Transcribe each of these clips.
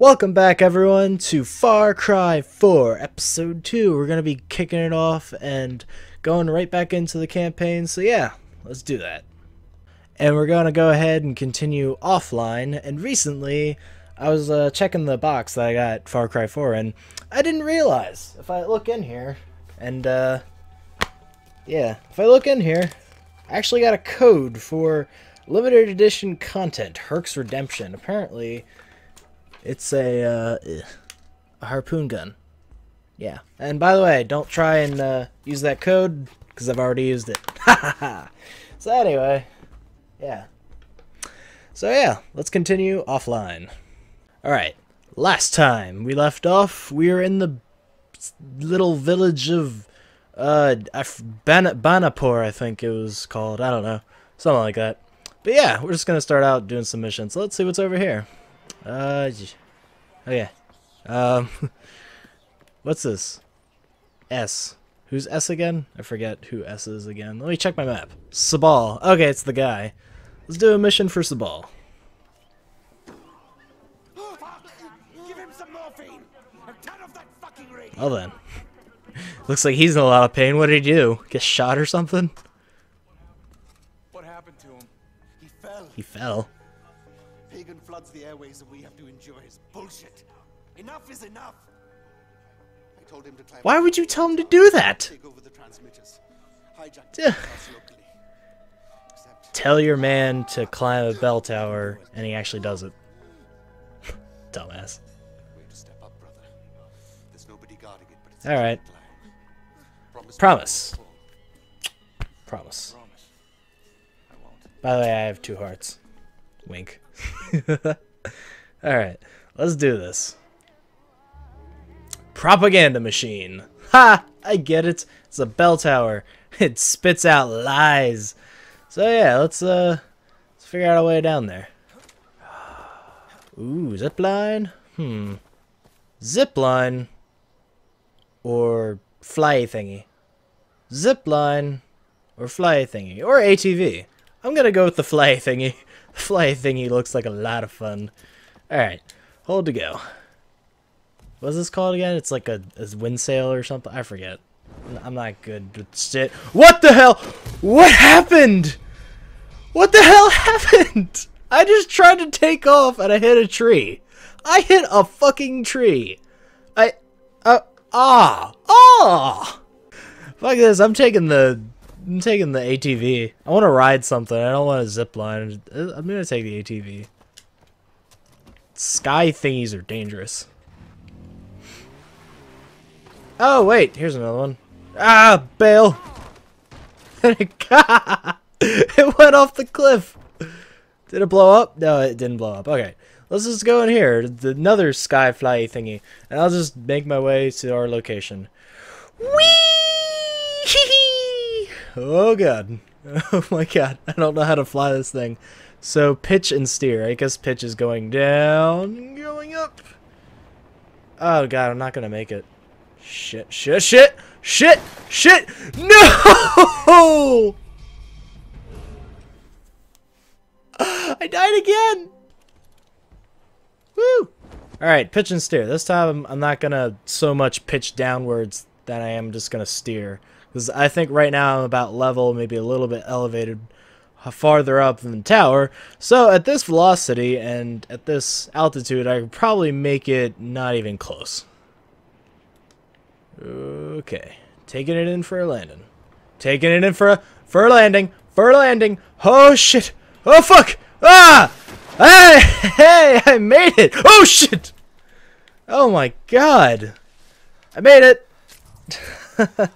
Welcome back, everyone, to Far Cry 4, Episode 2. We're going to be kicking it off and going right back into the campaign, so yeah, let's do that. And we're going to go ahead and continue offline, and recently I was uh, checking the box that I got Far Cry 4, and I didn't realize, if I look in here, and uh, yeah, if I look in here, I actually got a code for limited edition content, Hurk's Redemption. Apparently, it's a, uh, a harpoon gun. Yeah. And by the way, don't try and uh, use that code, because I've already used it. so anyway, yeah. So yeah, let's continue offline. Alright, last time we left off, we were in the little village of uh, Ban Banapur, I think it was called. I don't know. Something like that. But yeah, we're just going to start out doing some missions. So let's see what's over here. Uh, oh yeah. Um, what's this? S. Who's S again? I forget who S is again. Let me check my map. Sabal. Okay, it's the guy. Let's do a mission for Sabal. Well then. Looks like he's in a lot of pain. What did he do? Get shot or something? What happened to him? He fell. He fell. Pagan floods the airways and we have to endure his bullshit. Enough is enough. I told him to climb Why would you tell him to do that? take over the transmitters. Hijack Yeah. the house locally. Except Tell your man to climb a bell tower, and he actually does it. Dumbass. way Promise. Promise. Promise. Promise. I won't. By the way, I have two hearts. Wink. Alright, let's do this. Propaganda machine. Ha! I get it. It's a bell tower. It spits out lies. So yeah, let's uh let's figure out a way down there. Ooh, zip line? Hmm. Zip line or fly thingy. Zip line or fly thingy or ATV. I'm gonna go with the fly thingy. The fly thingy looks like a lot of fun. Alright, hold to go. What's this called again? It's like a, a wind sail or something? I forget. I'm not good with shit. What the hell? What happened? What the hell happened? I just tried to take off and I hit a tree. I hit a fucking tree. I, uh, ah, ah. Fuck this, I'm taking the I'm taking the ATV. I want to ride something. I don't want to zip line. I'm gonna take the ATV. Sky thingies are dangerous. Oh wait, here's another one. Ah, bail. it went off the cliff. Did it blow up? No, it didn't blow up. Okay, let's just go in here. Another sky fly thingy, and I'll just make my way to our location. Whee! Oh god. Oh my god. I don't know how to fly this thing. So pitch and steer. I guess pitch is going down, going up. Oh god, I'm not gonna make it. Shit, shit, shit, shit, shit! No! I died again! Woo! Alright, pitch and steer. This time I'm, I'm not gonna so much pitch downwards that I am just gonna steer. Because I think right now I'm about level, maybe a little bit elevated farther up than the tower. So at this velocity and at this altitude, I could probably make it not even close. Okay. Taking it in for a landing. Taking it in for a for a landing. For a landing. Oh shit. Oh fuck. Ah! Hey, hey, I made it. Oh shit. Oh my god. I made it.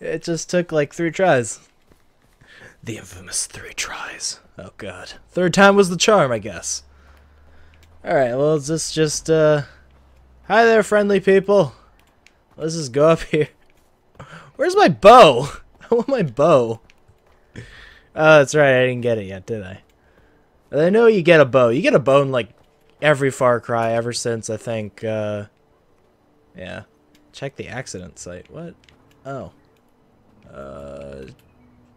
it just took like three tries. The infamous three tries. Oh god. Third time was the charm, I guess. Alright, well, let's just, just, uh... Hi there, friendly people. Let's just go up here. Where's my bow? I want my bow. Oh, that's right, I didn't get it yet, did I? I know you get a bow. You get a bow in, like, every Far Cry ever since, I think, uh... Yeah. Check the accident site. What? Oh. Uh...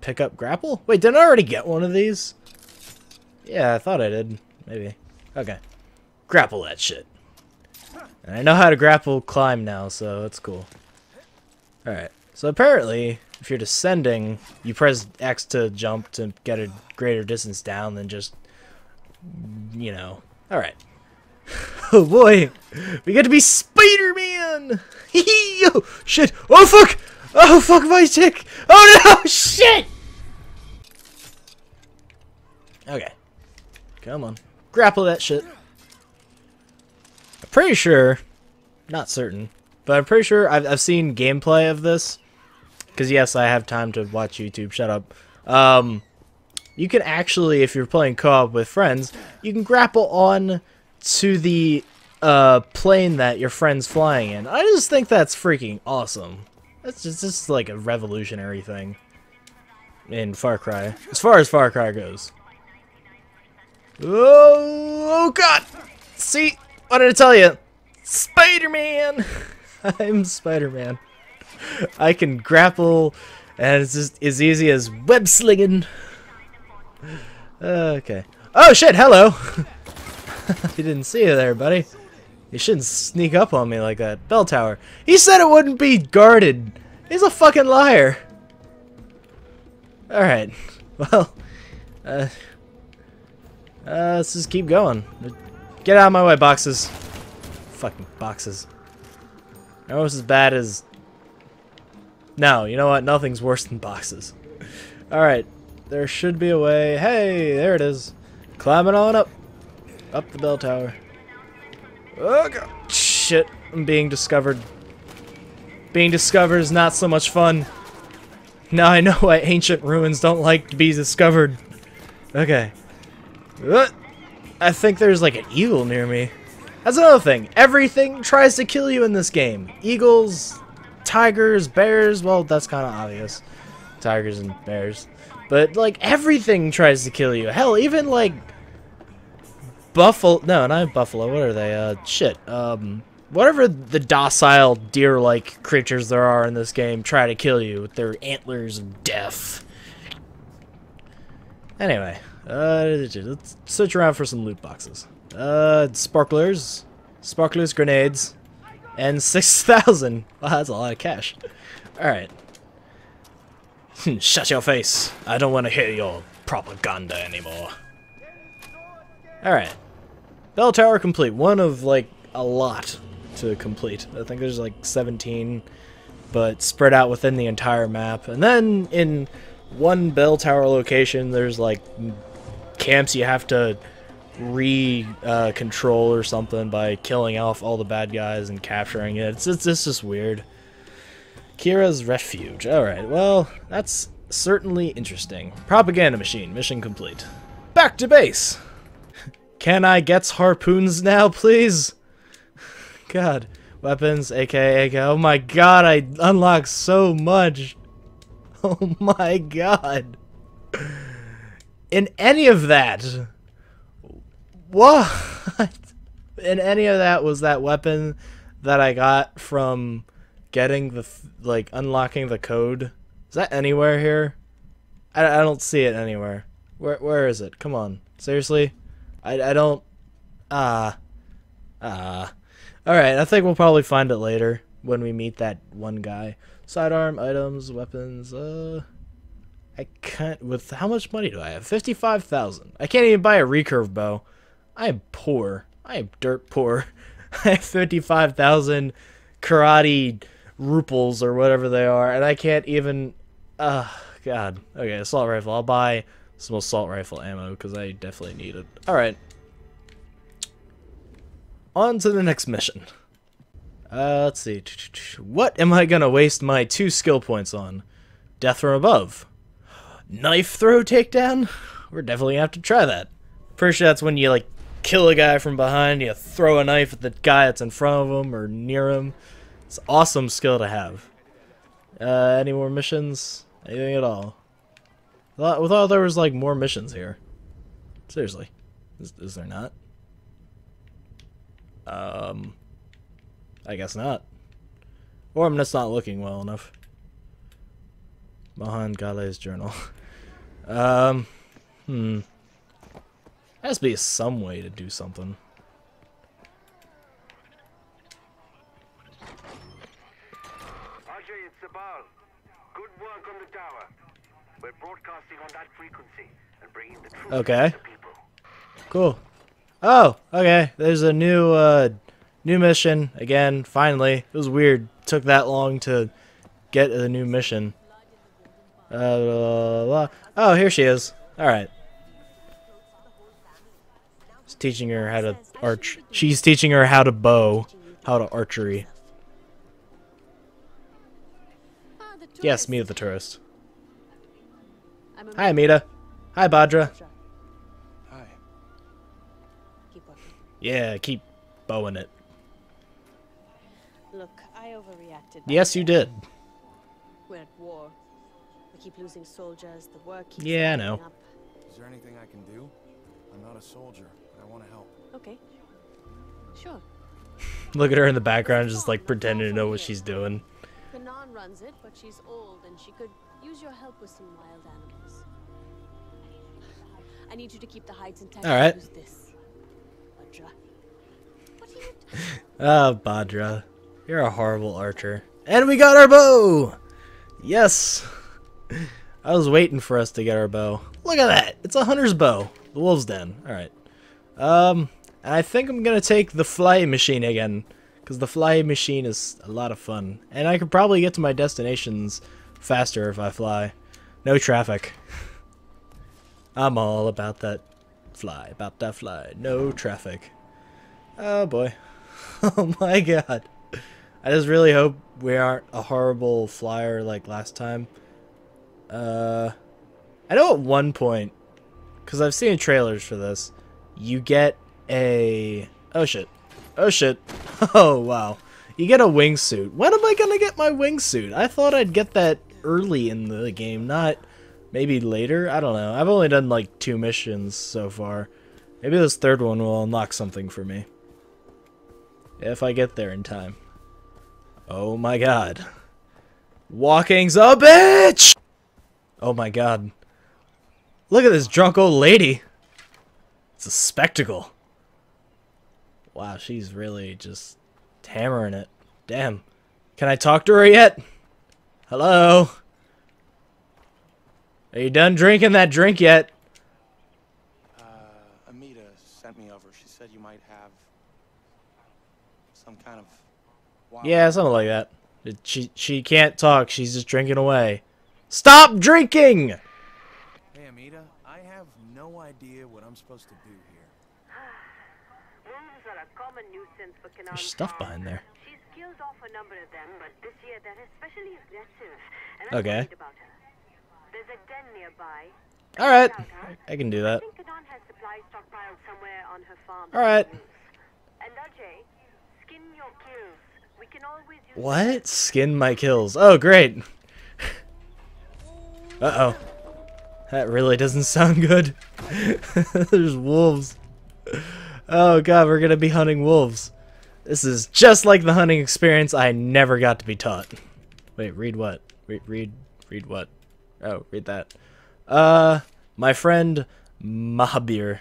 Pick up grapple? Wait, didn't I already get one of these? Yeah, I thought I did. Maybe. Okay. Grapple that shit. And I know how to grapple climb now, so that's cool. Alright. So apparently, if you're descending, you press X to jump to get a greater distance down than just, you know. Alright. oh boy! We get to be Spider-Man! oh, shit! Oh fuck! Oh fuck my dick! Oh no! Shit! Okay. Come on. Grapple that shit. I'm pretty sure, not certain, but I'm pretty sure I've, I've seen gameplay of this. Because yes, I have time to watch YouTube, shut up. Um, you can actually, if you're playing co-op with friends, you can grapple on to the uh, plane that your friend's flying in. I just think that's freaking awesome. That's just, just like a revolutionary thing in Far Cry. As far as Far Cry goes. Oh, oh god! See? What did I tell you? Spider-Man! I'm Spider-Man. I can grapple, and it's just as easy as web slinging. Okay. Oh shit, hello! I didn't see you there, buddy. You shouldn't sneak up on me like that. Bell tower. He said it wouldn't be guarded. He's a fucking liar. Alright. Well, uh, uh, let's just keep going. Get out of my way, boxes. Fucking boxes. Almost as bad as... No, you know what? Nothing's worse than boxes. Alright. There should be a way. Hey, there it is. Climbing on up. Up the bell tower. Oh, God. Shit. I'm being discovered. Being discovered is not so much fun. Now I know why ancient ruins don't like to be discovered. Okay. Uh, I think there's like an eagle near me. That's another thing. Everything tries to kill you in this game. Eagles, tigers, bears. Well, that's kind of obvious. Tigers and bears. But, like, everything tries to kill you. Hell, even, like, buffalo. No, not buffalo. What are they? Uh, shit. Um, whatever the docile deer-like creatures there are in this game try to kill you with their antlers of death. Anyway, uh, let's search around for some loot boxes. Uh, sparklers, sparklers, grenades, and 6,000. Wow, that's a lot of cash. Alright. Shut your face. I don't want to hear your propaganda anymore. Alright. Bell tower complete. One of, like, a lot to complete. I think there's, like, 17, but spread out within the entire map. And then, in one bell tower location, there's, like, camps you have to re-control uh, or something by killing off all the bad guys and capturing it. It's, it's, it's just weird. Kira's Refuge. Alright, well, that's certainly interesting. Propaganda machine, mission complete. Back to base! Can I get harpoons now, please? God. Weapons, aka, AK. Oh my god, I unlocked so much. Oh my god. In any of that. What? In any of that was that weapon that I got from getting the, like, unlocking the code. Is that anywhere here? I, I don't see it anywhere. Where Where is it? Come on. Seriously? I, I don't... Ah. Ah. Alright, I think we'll probably find it later when we meet that one guy. Sidearm, items, weapons, uh... I can't... With how much money do I have? 55,000. I can't even buy a recurve bow. I am poor. I am dirt poor. I have 55,000 karate ruples or whatever they are, and I can't even... Uh, God. Okay, assault rifle. I'll buy some assault rifle ammo, because I definitely need it. Alright. On to the next mission. Uh, let's see. What am I gonna waste my two skill points on? Death from above. Knife throw takedown? We're definitely gonna have to try that. Pretty sure that's when you, like, kill a guy from behind, you throw a knife at the guy that's in front of him or near him. It's awesome skill to have. Uh, any more missions? Anything at all? Thought, I thought there was, like, more missions here. Seriously. Is, is there not? Um, I guess not. Or I'm just not looking well enough. Mohan Ghale's journal. um, hmm. There Has to be some way to do something. Broadcasting on that frequency and bringing the truth Okay. to people. Cool. Oh, okay. There's a new uh new mission again, finally. It was weird. Took that long to get a new mission. Uh, blah, blah, blah. Oh, here she is. All right. She's teaching her how to arch. She's teaching her how to bow, how to archery. Ah, Yes, me the tourist. I'm Hi, Amita. Hi, Bhadra. Hi. Yeah, keep bowing it. Look, I overreacted. Yes, you did. We're at war. We keep losing soldiers. The work keeps Yeah, I know. up. Is there anything I can do? I'm not a soldier, but I want to help. Okay. Sure. Look at her in the background, just like pretending to know what she's doing. Kanan runs it, but she's old and she could use your help with some wild animals. I need you to keep the hides intact. All right. Use this. Vajra. What are you doing? Ah, Bhadra. You're a horrible archer. And we got our bow! Yes! I was waiting for us to get our bow. Look at that! It's a hunter's bow. The wolf's den. Alright. Um, and I think I'm gonna take the fly machine again. Because the fly machine is a lot of fun. And I could probably get to my destinations faster if I fly. No traffic. I'm all about that fly. About that fly. No traffic. Oh boy. Oh my god. I just really hope we aren't a horrible flyer like last time. Uh, I know at one point, because I've seen trailers for this, you get a. Oh shit. Oh shit. Oh wow. You get a wingsuit. When am I gonna get my wingsuit? I thought I'd get that early in the game, not maybe later. I don't know. I've only done like two missions so far. Maybe this third one will unlock something for me. If I get there in time. Oh my god. Walking's a bitch! Oh my god. Look at this drunk old lady. It's a spectacle. Wow, she's really just hammering it. Damn. Can I talk to her yet? Hello? Are you done drinking that drink yet? Uh, Amita sent me over. She said you might have some kind of. Wild Yeah, something like that. It- She she can't talk. She's just drinking away. Stop drinking! Hey, Amita, I have no idea what I'm supposed to do here. Wolves are a common nuisance for Kanan There's stuff behind there. She's killed off a number of them, but this year they're especially aggressive. And I'm Okay. about her. There's a den nearby. All right, Check it out, huh? I can do that. think Kanan has supplies stockpiled somewhere on her farm. All right. And Ajay, skin your kills. We can always use What? Skin my kills. Oh, great. Uh oh. That really doesn't sound good. There's wolves. Oh god, we're gonna be hunting wolves. This is just like the hunting experience I never got to be taught. Wait, read what? Read, read, read what? Oh, read that. Uh, my friend Mahabir.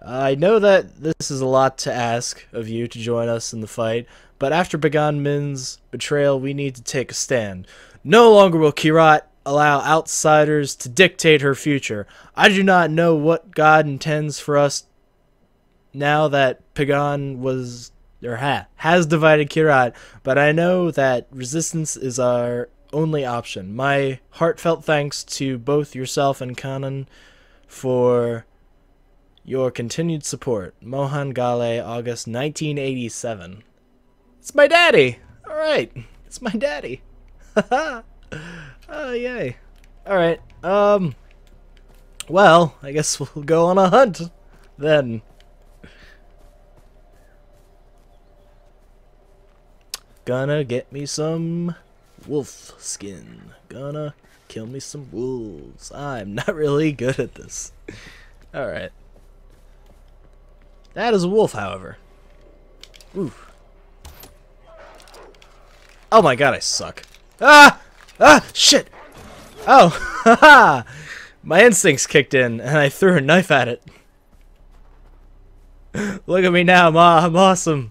I know that this is a lot to ask of you to join us in the fight, but after Pagan Min's betrayal, we need to take a stand. No longer will Kyrat allow outsiders to dictate her future. I do not know what God intends for us now that Pagan was or ha, has divided Kyrat, but I know that resistance is our only option. My heartfelt thanks to both yourself and Kanan for your continued support. Mohan Ghale, August 1987. It's my daddy. All right, it's my daddy. oh yay! All right. Um. Well, I guess we'll go on a hunt then. Gonna get me some wolf skin. Gonna kill me some wolves. I'm not really good at this. Alright. That is a wolf, however. Ooh. Oh my god, I suck. Ah! Ah! Shit! Oh! My instincts kicked in, and I threw a knife at it. Look at me now, Ma. I'm awesome.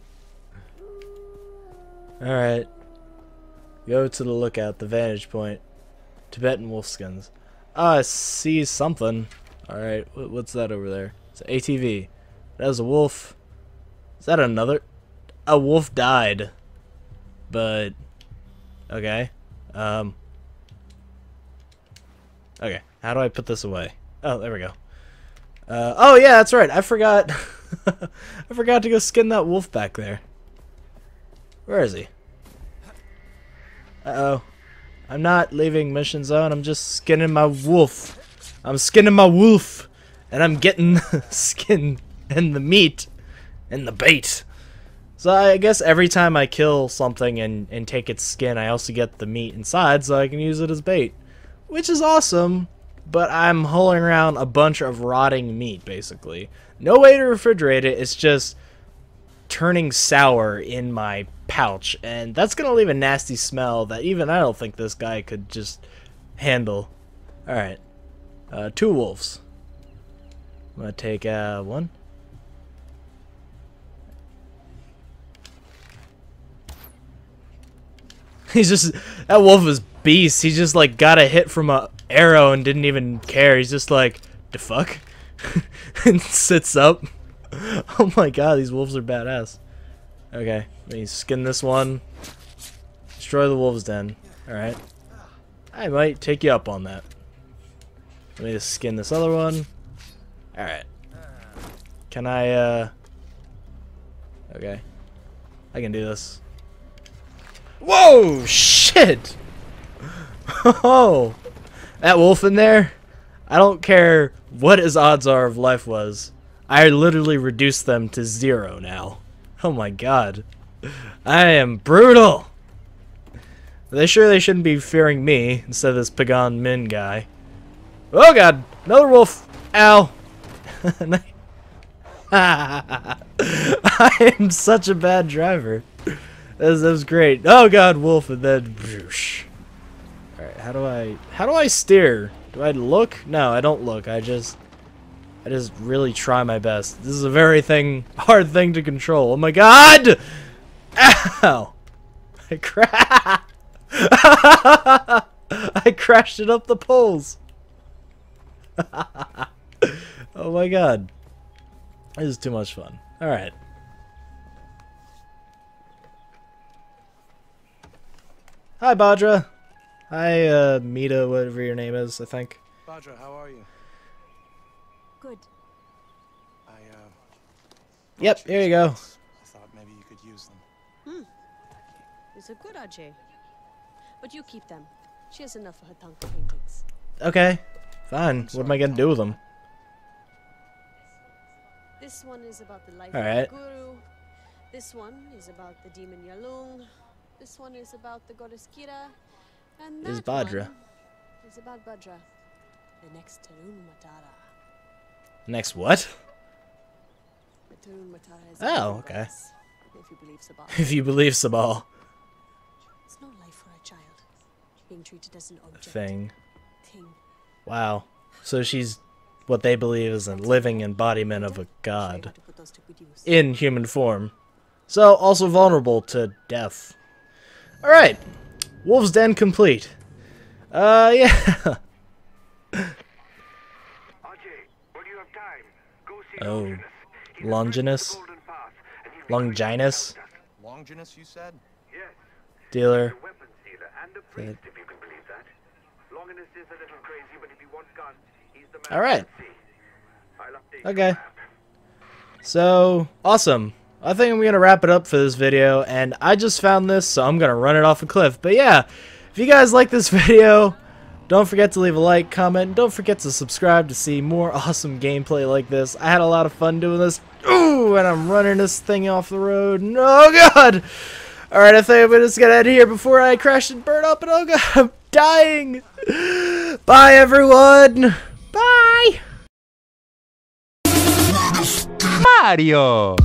Alright. Go to the lookout, the vantage point. Tibetan wolf skins. Ah, I see something. Alright, what's that over there? It's an ATV. That is a wolf. Is that another? A wolf died. But, okay. Um. Okay, how do I put this away? Oh, there we go. Uh, oh yeah, that's right. I forgot. I forgot to go skin that wolf back there. Where is he? Uh-oh. I'm not leaving mission zone. I'm just skinning my wolf. I'm skinning my wolf. And I'm getting the skin and the meat and the bait. So I guess every time I kill something and, and take its skin, I also get the meat inside so I can use it as bait. Which is awesome, but I'm hauling around a bunch of rotting meat, basically. No way to refrigerate it, it's just turning sour in my pouch, and that's gonna leave a nasty smell that even I don't think this guy could just handle. Alright, uh, two wolves. I'm gonna take uh, one. He's just that wolf is beast. He just like got a hit from a arrow and didn't even care. He's just like, the fuck, and sits up. Oh my god, these wolves are badass. Okay, let me skin this one. Destroy the wolves den. Alright. I might take you up on that. Let me just skin this other one. Alright. Can I, uh... Okay. I can do this. Whoa! Shit! Oh! That wolf in there? I don't care what his odds are of life was. I literally reduced them to zero now. Oh my god. I am brutal! They sure they shouldn't be fearing me instead of this Pagan Min guy? Oh god! Another wolf! Ow! I am such a bad driver. That was, that was great. Oh god, wolf, and then... Alright, how do I... How do I steer? Do I look? No, I don't look. I just... I just really try my best. This is a very thing, hard thing to control. Oh my god! Ow! I cra I crashed it up the poles. oh my god. This is too much fun. Alright. Hi, Bhadra. Hi, uh, Mita, whatever your name is, I think. Bhadra, how are you? Good. I, uh... Yep, brought here you go. I thought maybe you could use them. Hmm. It's a good, Ajay. But you keep them. She has enough for her Thangka paintings. Okay. Fine. What am I gonna do with them? This one is about the life Alright. of the guru. This one is about the demon Yalung. This one is about the goddess Kira. And Is that Bhadra. one is about Bhadra. The next Tarun Matara. Next what? The Tarun Matara is Oh, okay. If you believe Sabah. if you believe Sabal. it's no life for a child. Being treated as an object. Thing. Thing. Wow. So she's what they believe is a living embodiment of a god. how to put those to good use. In human form. So also vulnerable to death. Alright. Wolf's Den complete. Uh, yeah. Ajay, when you have time, go see Oh. Longinus. Longinus? friend of the Golden Path, and he's Longinus? Longinus, you said? Yes, Dealer. weapons dealer and a priest, if you can believe that. Longinus is a little crazy, but if you want guns, he's the man All right. to see. I'll update Okay. So, awesome. I think I'm going to wrap it up for this video, and I just found this, so I'm going to run it off a cliff. But yeah, if you guys like this video, don't forget to leave a like, comment, and don't forget to subscribe to see more awesome gameplay like this. I had a lot of fun doing this. Ooh, and I'm running this thing off the road. Oh, God! Alright, I think I'm just to end here before I crash and burn up, and oh, God, I'm dying! Bye, everyone! Bye! Mario.